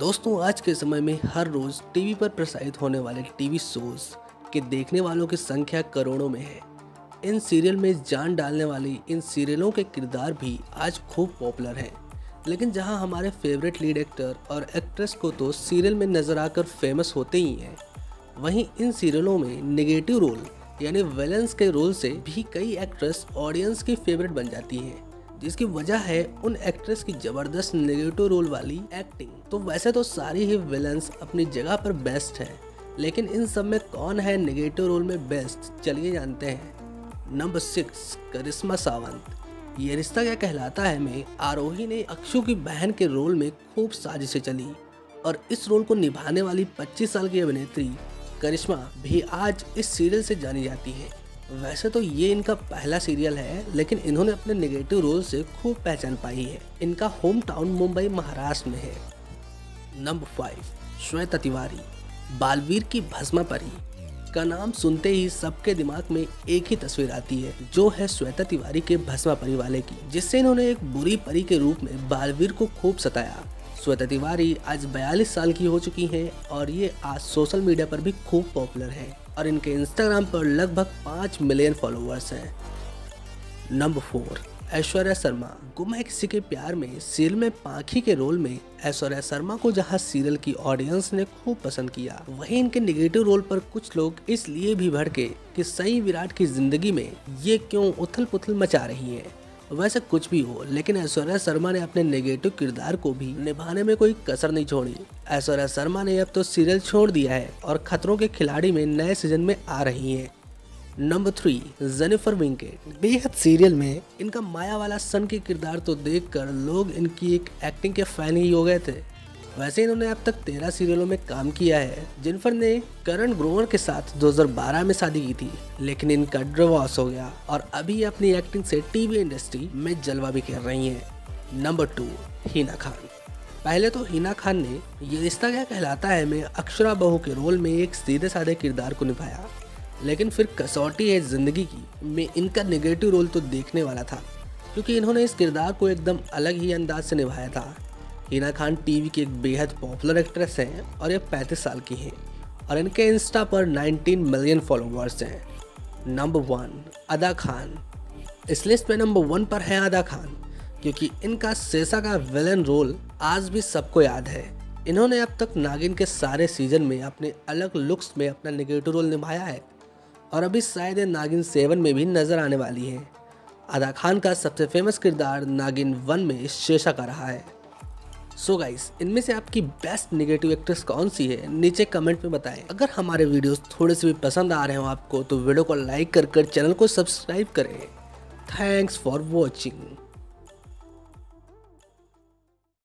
दोस्तों, आज के समय में हर रोज टीवी पर प्रसारित होने वाले टीवी शोज़ के देखने वालों की संख्या करोड़ों में है। इन सीरियल में जान डालने वाली इन सीरियलों के किरदार भी आज खूब पॉपुलर हैं। लेकिन जहाँ हमारे फेवरेट लीड एक्टर और एक्ट्रेस को तो सीरियल में नज़र आकर फ़ेमस होते ही हैं, वहीं इन सीरियलों में नेगेटिव रोल यानी विलन्स के रोल से भी कई एक्ट्रेस ऑडियंस की फेवरेट बन जाती हैं। जिसकी वजह है उन एक्ट्रेस की ज़बरदस्त नेगेटिव रोल वाली एक्टिंग तो वैसे तो सारी ही विलन्स अपनी जगह पर बेस्ट है, लेकिन इन सब में कौन है नेगेटिव रोल में बेस्ट चलिए जानते हैं। नंबर सिक्स करिश्मा सावंत ये रिश्ता क्या कहलाता है में, आरोही ने अक्षु की बहन के रोल में खूब साजिशें चली, और इस रोल को निभाने वाली 25 साल की अभिनेत्री, करिश्मा, भी आज इस सीरियल से जानी जाती है। वैसे तो ये इनका पहला सीरियल है, लेकिन इन्होंने अपने नेगेटिव रोल से खूब पहचान पाई है। इनका होम टाउन मुंबई, महाराष्ट्र में है। नंबर फाइव श्वेता तिवारी, बालवीर की भस्मा परी। का नाम सुनते ही सबके दिमाग में एक ही तस्वीर आती है, जो है श्वेता तिवारी के भस्मा परी वाले की, जिससे इन्होंने एक बुरी परी के रूप में बालवीर को खूब सताया। श्वेता तिवारी आज 42 साल की हो चुकी हैं और ये आज सोशल मीडिया पर भी खूब पॉपुलर है और इनके इंस्टाग्राम पर लगभग पाँच मिलियन फॉलोअर्स हैं। Number four Aishwarya Sharma. गुम है किसी के प्यार में, सीरियल में पाखी के रोल में, ऐश्वर्या शर्मा को जहाँ सीरियल की ऑडियंस ने खूब पसंद किया, वहीं इनके निगेटिव रोल पर कुछ लोग इसलिए भी भड़के कि सही विराट की ज़िंदगी में ये क्यों उथल पुथल मचा रही हैं। वैसे कुछ भी हो, लेकिन ऐश्वर्या शर्मा ने अपने नेगेटिव किरदार को भी निभाने में कोई कसर नहीं छोड़ी। ऐश्वर्या शर्मा ने अब तो सीरियल छोड़ दिया है और खतरों के खिलाड़ी में नए सीज़न में आ रही है। नंबर थ्री जेनिफर विंकेट बेहद सीरियल में इनका माया वाला सन के किरदार तो देखकर लोग इनकी एक एक्टिंग के फ़ैन ही हो गए थे। वैसे इन्होंने अब तक तेरह सीरियलों में काम किया है, जिनफर ने करण ग्रोवर के साथ 2012 में शादी की थी, लेकिन इनका डिवोर्स हो गया और अभी अपनी एक्टिंग से टीवी इंडस्ट्री में जलवा भी कर रही हैं। Number two Hina Khan. पहले तो हिना खान ने ये रिश्ता क्या कहलाता है में अक्षरा बहू के रोल में एक सीधे साधे किरदार को निभाया, लेकिन फिर कसौटी है ज़िंदगी की में इनका नेगेटिव रोल तो देखने वाला था, क्योंकि इन्होंने इस किरदार को एकदम अलग ही अंदाज से निभाया था। हिना खान टीवी की एक बेहद पॉपुलर एक्ट्रेस हैं और ये पैंतीस साल की हैं। और इनके इंस्टा पर 19 मिलियन फॉलोअर्स हैं। Number one Ada Khan. इस लिस्ट में नंबर वन पर हैं अदा खान, क्योंकि इनका शेषा का विलन रोल आज भी सबको याद है। इन्होंने अब तक नागिन के सारे सीज़न में अपने अलग लुक्स में अपना निगेटिव रोल निभाया है। और अभी शायद नागिन सेवन में भी नज़र आने वाली है। अदा खान का सबसे फ़ेमस किरदार नागिन वन में शेषा का रहा है। सो गाइस इनमें से आपकी बेस्ट निगेटिव एक्ट्रेस कौन सी है? नीचे कमेंट में बताएँ। अगर हमारे वीडियोस थोड़े से भी पसंद आ रहे हो आपको तो वीडियो को लाइक कर कर चैनल को सब्सक्राइब करें। Thanks for watching